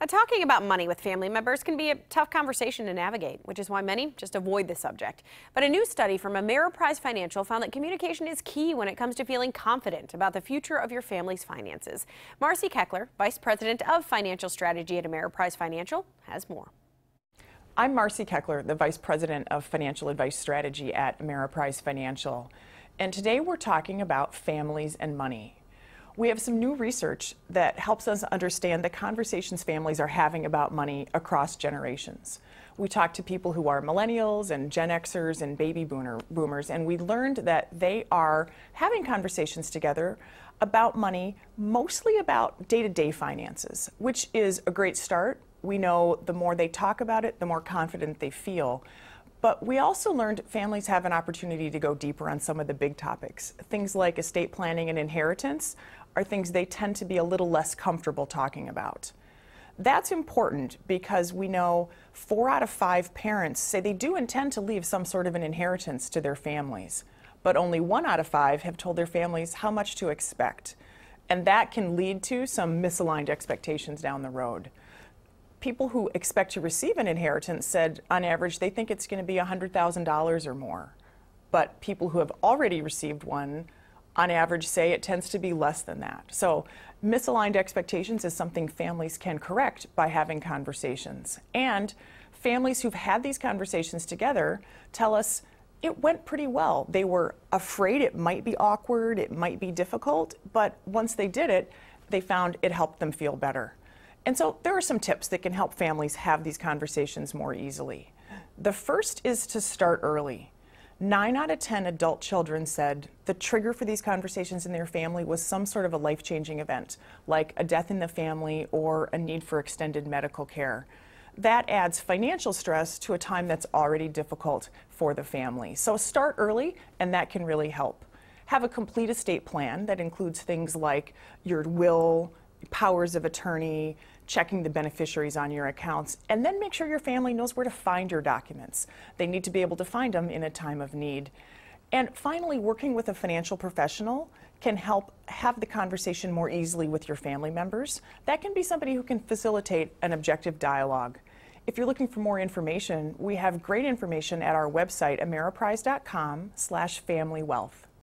Uh, talking about money with family members can be a tough conversation to navigate, which is why many just avoid the subject. But a new study from Ameriprise Financial found that communication is key when it comes to feeling confident about the future of your family's finances. Marcy Keckler, Vice President of Financial Strategy at Ameriprise Financial, has more. I'm Marcy Keckler, the Vice President of Financial Advice Strategy at Ameriprise Financial. And today we're talking about families and money. We have some new research that helps us understand the conversations families are having about money across generations. We talked to people who are millennials and Gen Xers and baby boomer, boomers, and we learned that they are having conversations together about money, mostly about day to day finances, which is a great start. We know the more they talk about it, the more confident they feel. But we also learned families have an opportunity to go deeper on some of the big topics. Things like estate planning and inheritance are things they tend to be a little less comfortable talking about. That's important because we know four out of five parents say they do intend to leave some sort of an inheritance to their families, but only one out of five have told their families how much to expect. And that can lead to some misaligned expectations down the road people who expect to receive an inheritance said on average they think it's going to be $100,000 or more. But people who have already received one on average say it tends to be less than that. So misaligned expectations is something families can correct by having conversations. And families who've had these conversations together tell us it went pretty well. They were afraid it might be awkward, it might be difficult, but once they did it, they found it helped them feel better. And so there are some tips that can help families have these conversations more easily. The first is to start early. Nine out of 10 adult children said the trigger for these conversations in their family was some sort of a life changing event, like a death in the family or a need for extended medical care. That adds financial stress to a time that's already difficult for the family. So start early, and that can really help. Have a complete estate plan that includes things like your will, powers of attorney, checking the beneficiaries on your accounts, and then make sure your family knows where to find your documents. They need to be able to find them in a time of need. And finally, working with a financial professional can help have the conversation more easily with your family members. That can be somebody who can facilitate an objective dialogue. If you're looking for more information, we have great information at our website, ameriprise.com slash family wealth.